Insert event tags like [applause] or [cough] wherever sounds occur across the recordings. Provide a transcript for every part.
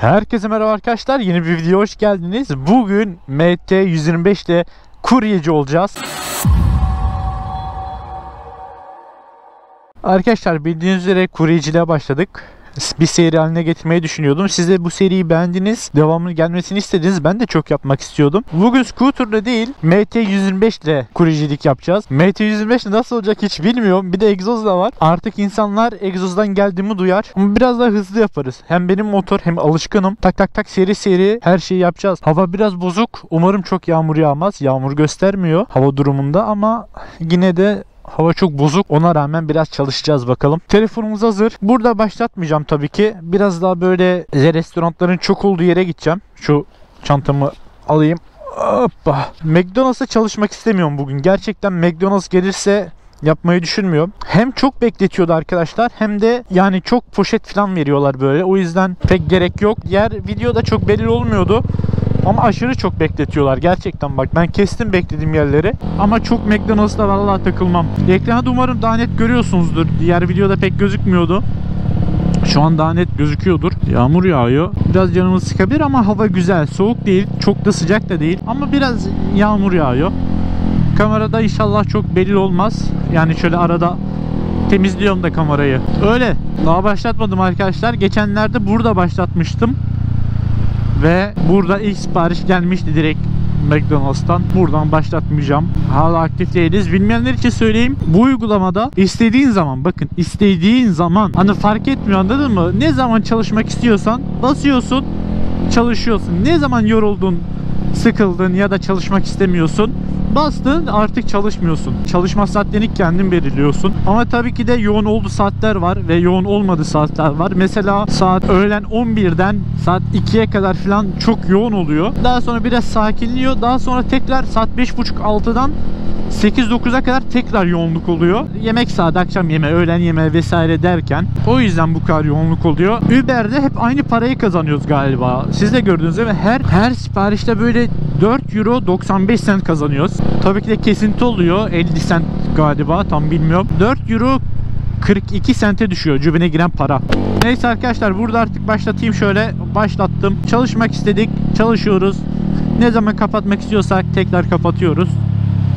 Herkese merhaba arkadaşlar. Yeni bir video hoş geldiniz. Bugün MT125 ile kuryeci olacağız. Arkadaşlar bildiğiniz üzere kuryeciliğe başladık. Bir seri haline getirmeyi düşünüyordum. Siz de bu seriyi beğendiniz. Devamını gelmesini istediniz. Ben de çok yapmak istiyordum. Bugün scooter'la değil MT125 ile kuryecilik yapacağız. MT125 nasıl olacak hiç bilmiyorum. Bir de egzoz da var. Artık insanlar egzozdan geldiğimi duyar. Ama biraz daha hızlı yaparız. Hem benim motor hem alışkınım. Tak tak tak seri seri her şeyi yapacağız. Hava biraz bozuk. Umarım çok yağmur yağmaz. Yağmur göstermiyor hava durumunda ama yine de Hava çok bozuk. Ona rağmen biraz çalışacağız bakalım. Telefonumuz hazır. Burada başlatmayacağım tabii ki. Biraz daha böyle restoranların çok olduğu yere gideceğim. Şu çantamı alayım. Hoppa. McDonald's'a çalışmak istemiyorum bugün. Gerçekten McDonald's gelirse yapmayı düşünmüyorum. Hem çok bekletiyordu arkadaşlar hem de yani çok poşet falan veriyorlar böyle. O yüzden pek gerek yok. Diğer videoda çok belli olmuyordu. Ama aşırı çok bekletiyorlar gerçekten bak ben kestim beklediğim yerleri ama çok McDonald's'ta vallahi takılmam. Ekranda umarım daha net görüyorsunuzdur. Diğer videoda pek gözükmüyordu. Şu an daha net gözüküyordur. Yağmur yağıyor. Biraz canımı sıkabilir ama hava güzel. Soğuk değil. Çok da sıcak da değil. Ama biraz yağmur yağıyor. Kamerada inşallah çok belli olmaz. Yani şöyle arada temizliyorum da kamerayı. Öyle. Daha başlatmadım arkadaşlar. Geçenlerde burada başlatmıştım. Ve burada ilk sipariş gelmişti direkt McDonald's'tan. Buradan başlatmayacağım. Hala aktif değiliz. Bilmeyenler için söyleyeyim. Bu uygulamada istediğin zaman bakın istediğin zaman hani fark etmiyor anladın mı? Ne zaman çalışmak istiyorsan basıyorsun çalışıyorsun. Ne zaman yoruldun sıkıldın ya da çalışmak istemiyorsun bastın artık çalışmıyorsun. Çalışma saatlerini kendin belirliyorsun. Ama tabii ki de yoğun olduğu saatler var ve yoğun olmadığı saatler var. Mesela saat öğlen 11'den saat 2'ye kadar falan çok yoğun oluyor. Daha sonra biraz sakinliyor. Daha sonra tekrar saat 5.30-6'dan 8-9'a kadar tekrar yoğunluk oluyor. Yemek saati, akşam yeme, öğlen yeme vesaire derken o yüzden bu kadar yoğunluk oluyor. Uber'de hep aynı parayı kazanıyoruz galiba. Siz de gördünüz değil mi? Her her siparişte böyle 4 euro 95 cent kazanıyoruz. Tabii ki de kesinti oluyor. 50 cent galiba tam bilmiyorum. 4 euro 42 sente düşüyor cebine giren para. Neyse arkadaşlar burada artık başlatayım şöyle. Başlattım. Çalışmak istedik. Çalışıyoruz. Ne zaman kapatmak istiyorsak tekrar kapatıyoruz.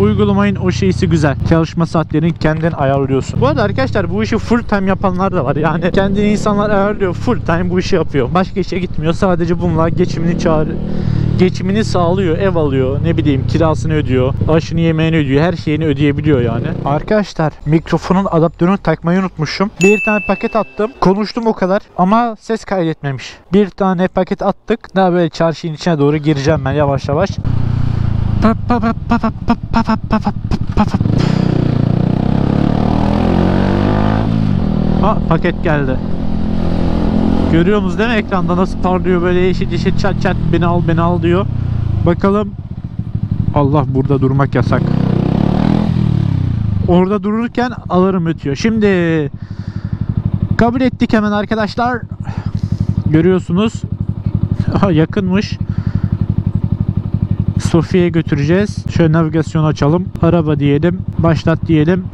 Uygulamayın o şeysi güzel. Çalışma saatlerini kendin ayarlıyorsun. Bu arada arkadaşlar bu işi full time yapanlar da var. Yani kendini insanlar ayarlıyor. Full time bu işi yapıyor. Başka işe gitmiyor. Sadece bununla geçimini çağır geçimini sağlıyor, ev alıyor, ne bileyim kirasını ödüyor, aşını yemeğini ödüyor, her şeyini ödeyebiliyor yani. Arkadaşlar mikrofonun adaptörünü takmayı unutmuşum. Bir tane paket attım, konuştum o kadar ama ses kaydetmemiş. Bir tane paket attık, daha böyle çarşının içine doğru gireceğim ben yavaş yavaş. Ha paket geldi. Görüyor musunuz değil mi ekranda nasıl parlıyor böyle yeşil yeşil çat çat beni al beni al diyor. Bakalım. Allah burada durmak yasak. Orada dururken alırım ötüyor. Şimdi kabul ettik hemen arkadaşlar. Görüyorsunuz. Aha, [laughs] yakınmış. Sofya'ya götüreceğiz. Şöyle navigasyon açalım. Araba diyelim. Başlat diyelim.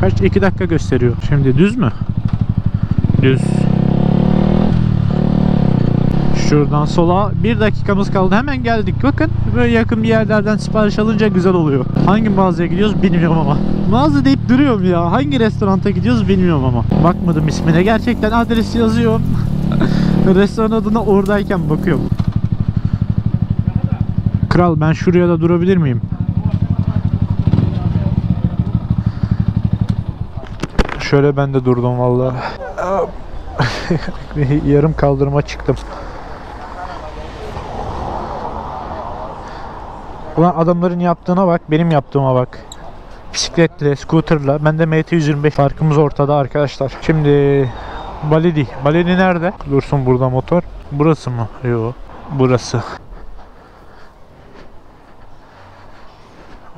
Kaç? 2 dakika gösteriyor. Şimdi düz mü? Düz. Şuradan sola bir dakikamız kaldı. Hemen geldik. Bakın böyle yakın bir yerlerden sipariş alınca güzel oluyor. Hangi mağazaya gidiyoruz bilmiyorum ama. Mağaza deyip duruyorum ya. Hangi restoranta gidiyoruz bilmiyorum ama. Bakmadım ismine. Gerçekten adres yazıyor. [laughs] Restoran adına oradayken bakıyorum. Kral ben şuraya da durabilir miyim? Şöyle ben de durdum vallahi. [laughs] Yarım kaldırıma çıktım. Ulan adamların yaptığına bak, benim yaptığıma bak. Bisikletle, scooterla, ben de MT125 farkımız ortada arkadaşlar. Şimdi Balidi. Balidi nerede? Dursun burada motor. Burası mı? Yok. Burası.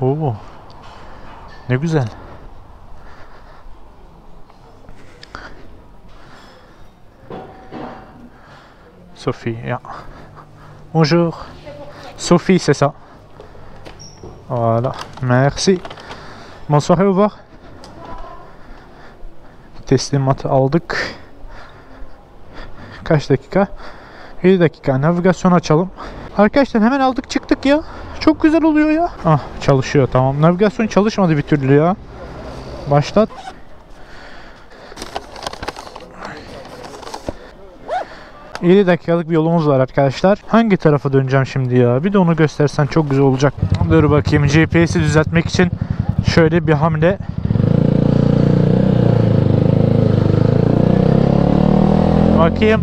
Oo. Ne güzel. Sophie, ja. Bonjour. Sophie, c'est ça. Voilà. Merci. Bonsoir au revoir. Teslimatı aldık. Kaç dakika? 7 dakika navigasyon açalım. Arkadaşlar hemen aldık çıktık ya. Çok güzel oluyor ya. Ah çalışıyor tamam. Navigasyon çalışmadı bir türlü ya. Başlat. ...7 dakikalık bir yolumuz var arkadaşlar. Hangi tarafa döneceğim şimdi ya? Bir de onu göstersen çok güzel olacak. Dur bakayım GPS'i düzeltmek için şöyle bir hamle. Bakayım.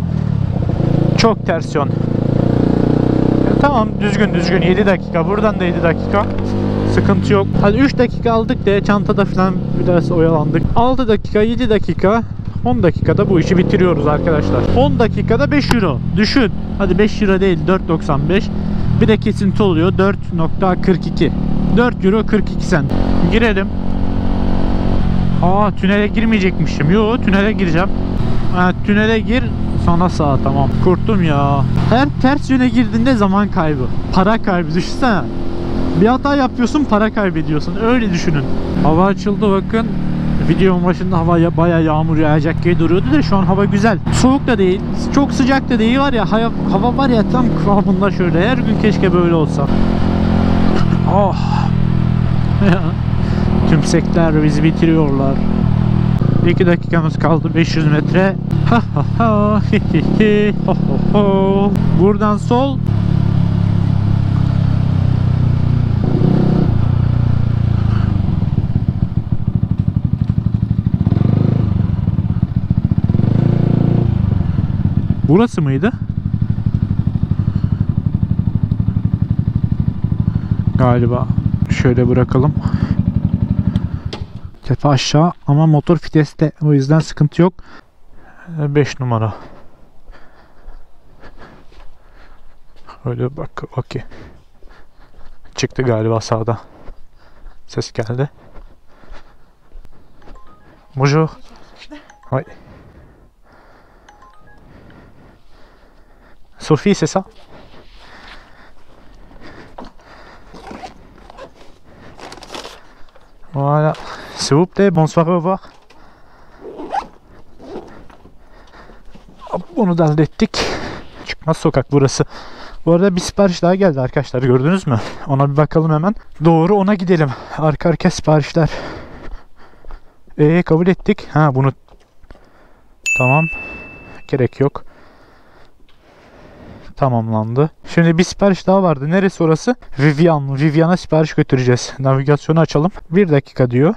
Çok ters yön. Tamam düzgün düzgün 7 dakika. Buradan da 7 dakika. Sıkıntı yok. Hadi 3 dakika aldık de çantada falan biraz oyalandık. 6 dakika 7 dakika 10 dakikada bu işi bitiriyoruz arkadaşlar. 10 dakikada 5 euro. Düşün. Hadi 5 euro değil 4.95. Bir de kesinti oluyor 4.42. 4 euro 42 sent. Girelim. Aa tünele girmeyecekmişim. Yo tünele gireceğim. Ha, tünele gir sonra sağa tamam. Kurttum ya. Her ters yöne girdiğinde zaman kaybı. Para kaybı düşünsene. Bir hata yapıyorsun para kaybediyorsun. Öyle düşünün. Hava açıldı bakın. Videonun başında hava ya, bayağı yağmur yağacak gibi duruyordu da şu an hava güzel. Soğuk da değil, çok sıcak da değil var ya hava, hava var ya tam kıvamında şöyle. Her gün keşke böyle olsa. [laughs] Oh. [laughs] Tümsekler bizi bitiriyorlar. 2 dakikamız kaldı 500 metre. Buradan sol. Burası mıydı? Galiba. Şöyle bırakalım. Tepe aşağı ama motor fiteste o yüzden sıkıntı yok. 5 numara. Öyle bak okey. Çıktı galiba sağda. Ses geldi. Bonjour. Oui. Sophie, c'est ça? Voilà. S'il vous plaît, bonsoir, au revoir. Bunu da hallettik. Çıkmaz sokak burası. Bu arada bir sipariş daha geldi arkadaşlar gördünüz mü? Ona bir bakalım hemen. Doğru ona gidelim. Arka arka siparişler. Ee kabul ettik. Ha bunu Tamam. Gerek yok. Tamamlandı. Şimdi bir sipariş daha vardı. Neresi orası? Vivian. Vivian'a sipariş götüreceğiz. Navigasyonu açalım. Bir dakika diyor.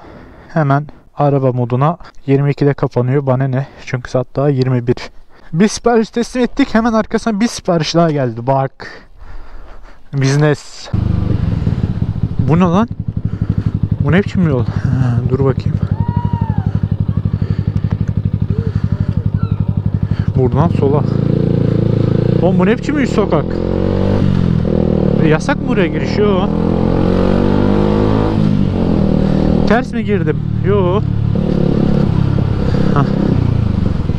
Hemen araba moduna 22'de kapanıyor. Bana ne? Çünkü saat daha 21. Bir sipariş teslim ettik. Hemen arkasına bir sipariş daha geldi. Bak. Business. Bu ne lan? Bu ne biçim yol? Dur bakayım. Buradan sola. Oğlum bu ne biçim bir sokak? E, yasak mı buraya giriş? Yo. Ters mi girdim? Yo. Hah.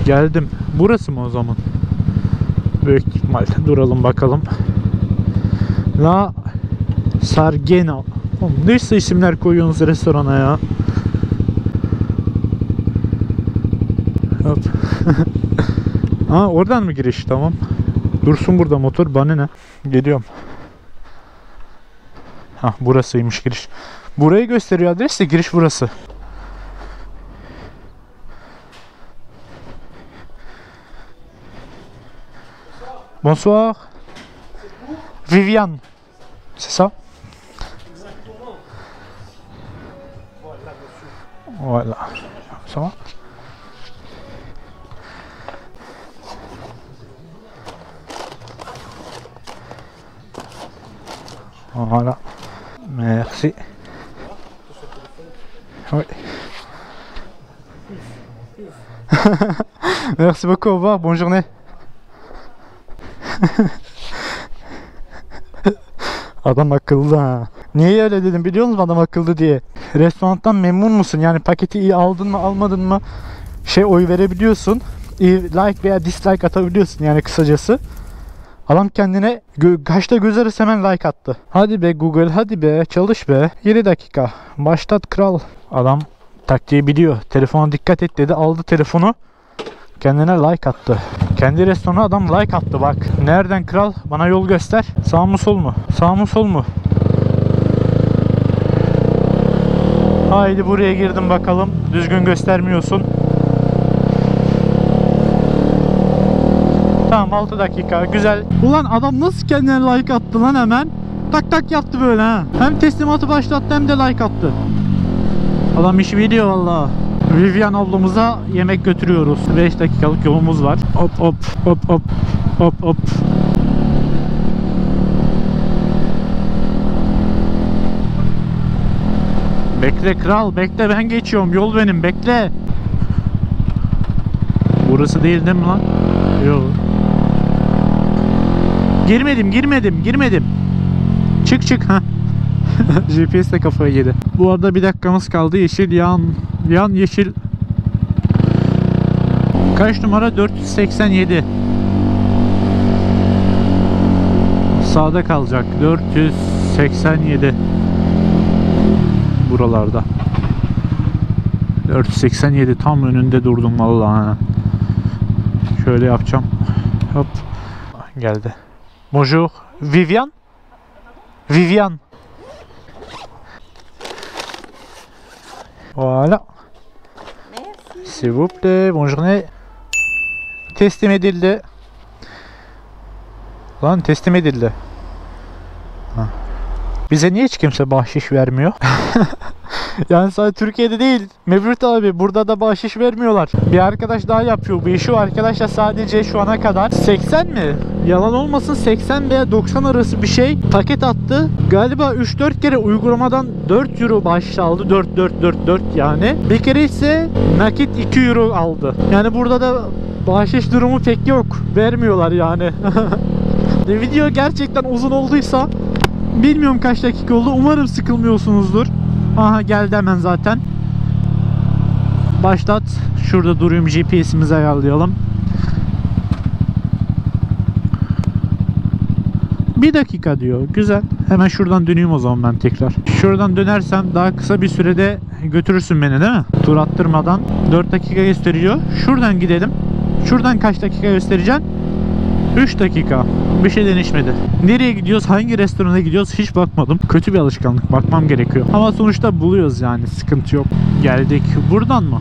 Geldim. Burası mı o zaman? Büyük ihtimal. [laughs] Duralım bakalım. La Sargena. Oğlum ne isimler koyuyorsunuz restorana ya? Hop. [laughs] Aa oradan mı giriş? Tamam. Dursun burada motor. Bana ne? Geliyorum. Hah burasıymış giriş. Burayı gösteriyor adres de giriş burası. Bonsoir. Viviane. C'est ça? Voilà. Ça va? Voilà. Merci. Oui. [laughs] Merci beaucoup, au revoir, bonne journée. [laughs] Adam akıllı ha. Niye öyle dedim biliyor musun adam akıllı diye. Restorandan memnun musun? Yani paketi iyi aldın mı almadın mı? Şey oy verebiliyorsun. Like veya dislike atabiliyorsun yani kısacası. Adam kendine gö- kaçta göz arası hemen like attı. Hadi be Google hadi be çalış be. 7 dakika. Başlat kral. Adam taktiği biliyor. Telefona dikkat et dedi. Aldı telefonu. Kendine like attı. Kendi restorana adam like attı bak. Nereden kral? Bana yol göster. Sağ mı sol mu? Sağ mı sol mu? Haydi buraya girdim bakalım. Düzgün göstermiyorsun. Tamam 6 dakika güzel. Ulan adam nasıl kendine like attı lan hemen? Tak tak yaptı böyle ha. Hem teslimatı başlattı hem de like attı. Adam işi biliyor valla. Vivian ablamıza yemek götürüyoruz. 5 dakikalık yolumuz var. Hop hop hop hop hop hop. Bekle kral bekle ben geçiyorum yol benim bekle. Burası değil değil mi lan? Yok. Girmedim girmedim girmedim. Çık çık ha. [laughs] GPS de kafayı yedi. Bu arada bir dakikamız kaldı. Yeşil yan yan yeşil. Kaç numara? 487. Sağda kalacak. 487. Buralarda. 487 tam önünde durdum vallahi. Şöyle yapacağım. Hop. Geldi. Bonjour. Vivian? Vivian. Voilà. S'il vous plaît, bonne journée. Teslim edildi. Lan teslim edildi. Bize niye hiç kimse bahşiş vermiyor? [laughs] yani sadece Türkiye'de değil. Mevlüt abi burada da bahşiş vermiyorlar. Bir arkadaş daha yapıyor bu işi. O arkadaş da sadece şu ana kadar 80 mi? Yalan olmasın 80 veya 90 arası bir şey paket attı. Galiba 3-4 kere uygulamadan 4 euro bahşiş aldı. 4 4 4 4 yani. Bir kere ise nakit 2 euro aldı. Yani burada da bahşiş durumu pek yok. Vermiyorlar yani. [laughs] Video gerçekten uzun olduysa bilmiyorum kaç dakika oldu. Umarım sıkılmıyorsunuzdur. Aha geldi hemen zaten. Başlat. Şurada durayım GPS'imizi ayarlayalım. Bir dakika diyor. Güzel. Hemen şuradan döneyim o zaman ben tekrar. Şuradan dönersem daha kısa bir sürede götürürsün beni değil mi? Tur attırmadan 4 dakika gösteriyor. Şuradan gidelim. Şuradan kaç dakika göstereceksin? 3 dakika. Bir şey değişmedi. Nereye gidiyoruz? Hangi restorana gidiyoruz? Hiç bakmadım. Kötü bir alışkanlık. Bakmam gerekiyor. Ama sonuçta buluyoruz yani. Sıkıntı yok. Geldik. Buradan mı?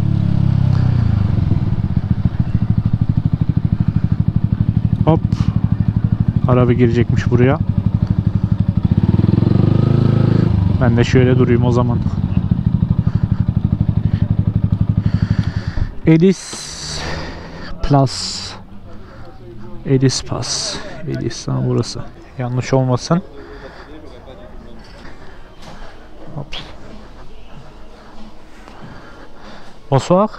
Hop. Araba girecekmiş buraya. Ben de şöyle durayım o zaman. Elis Plus Elis Pas Elis ha burası. Yanlış olmasın. Hop. Bonsoir.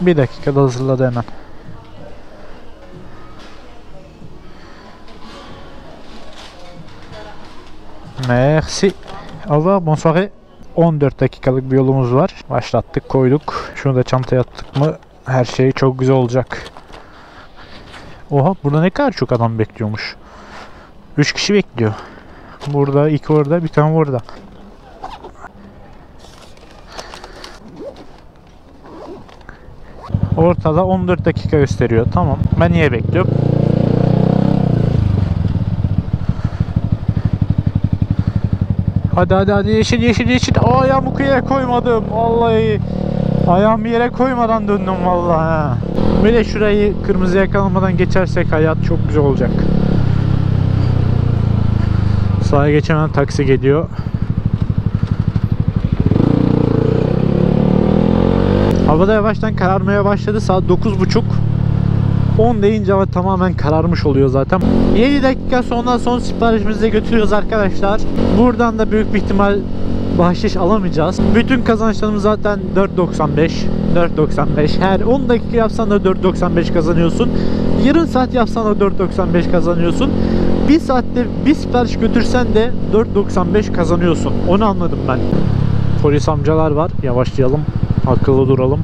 Bir dakikada hazırladı hemen. Merci. Bonne soirée. 14 dakikalık bir yolumuz var. Başlattık, koyduk. Şunu da çantaya attık mı her şey çok güzel olacak. Oha burada ne kadar çok adam bekliyormuş. 3 kişi bekliyor. Burada, iki orada, bir tane orada. Ortada 14 dakika gösteriyor. Tamam. Ben niye bekliyorum? Hadi hadi hadi yeşil yeşil yeşil. Aa ayağımı kıyıya koymadım. Vallahi ayağımı yere koymadan döndüm vallahi. Böyle şurayı kırmızı yakalanmadan geçersek hayat çok güzel olacak. Sağa geçemem taksi geliyor. Havada yavaştan kararmaya başladı. Saat 9.30. 10 deyince hava tamamen kararmış oluyor zaten. 7 dakika sonra son siparişimizi götürüyoruz arkadaşlar. Buradan da büyük bir ihtimal bahşiş alamayacağız. Bütün kazançlarımız zaten 4.95. 4.95. Her 10 dakika yapsan da 4.95 kazanıyorsun. Yarım saat yapsan da 4.95 kazanıyorsun. Bir saatte bir sipariş götürsen de 4.95 kazanıyorsun. Onu anladım ben. Polis amcalar var. Yavaşlayalım. Akıllı duralım.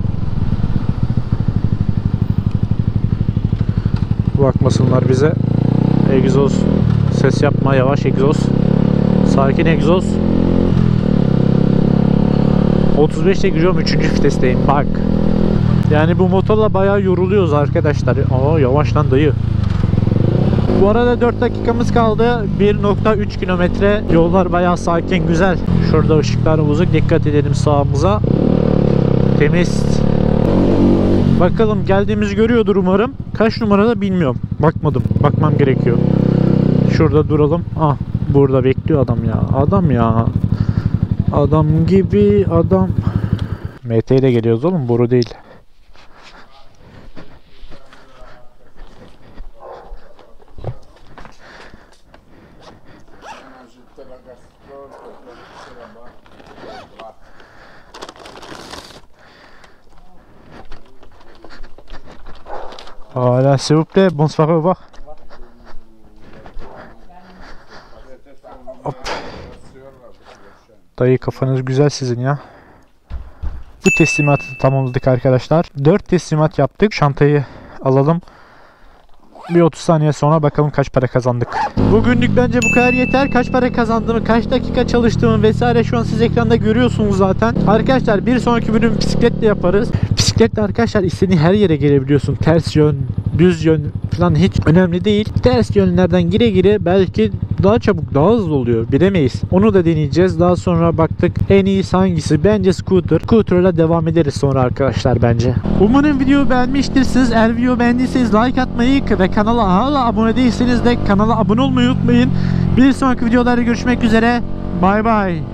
Bakmasınlar bize. Egzoz ses yapma yavaş egzoz. Sakin egzoz. 35'te giriyorum 3. vitesteyim bak. Yani bu motorla bayağı yoruluyoruz arkadaşlar. Aa yavaş lan dayı. Bu arada 4 dakikamız kaldı. 1.3 kilometre. Yollar bayağı sakin, güzel. Şurada ışıklar bozuk. Dikkat edelim sağımıza. Temiz. Bakalım geldiğimizi görüyordur umarım. Kaç numarada bilmiyorum. Bakmadım. Bakmam gerekiyor. Şurada duralım. Ah burada bekliyor adam ya. Adam ya. Adam gibi adam. MT ile geliyoruz oğlum. Boru değil. Voilà, s'il vous plaît, bonsoir, au revoir. Hop. Dayı kafanız güzel sizin ya. Bu teslimatı tamamladık arkadaşlar. 4 teslimat yaptık. Şantayı alalım. Bir 30 saniye sonra bakalım kaç para kazandık. Bugünlük bence bu kadar yeter. Kaç para kazandığımı, kaç dakika çalıştığımı vesaire şu an siz ekranda görüyorsunuz zaten. Arkadaşlar bir sonraki bölüm bisikletle yaparız. Bisikletle arkadaşlar istediğin her yere gelebiliyorsun. Ters yön, düz yön falan hiç önemli değil. Ters yönlerden gire gire belki daha çabuk daha hızlı oluyor. Bilemeyiz. Onu da deneyeceğiz. Daha sonra baktık en iyisi hangisi? Bence scooter. Scooter'la devam ederiz sonra arkadaşlar bence. Umarım videoyu beğenmiştirsiniz. Eğer video beğendiyseniz like atmayı ve kanala hala abone değilseniz de kanala abone olmayı unutmayın. Bir sonraki videolarda görüşmek üzere. Bay bay.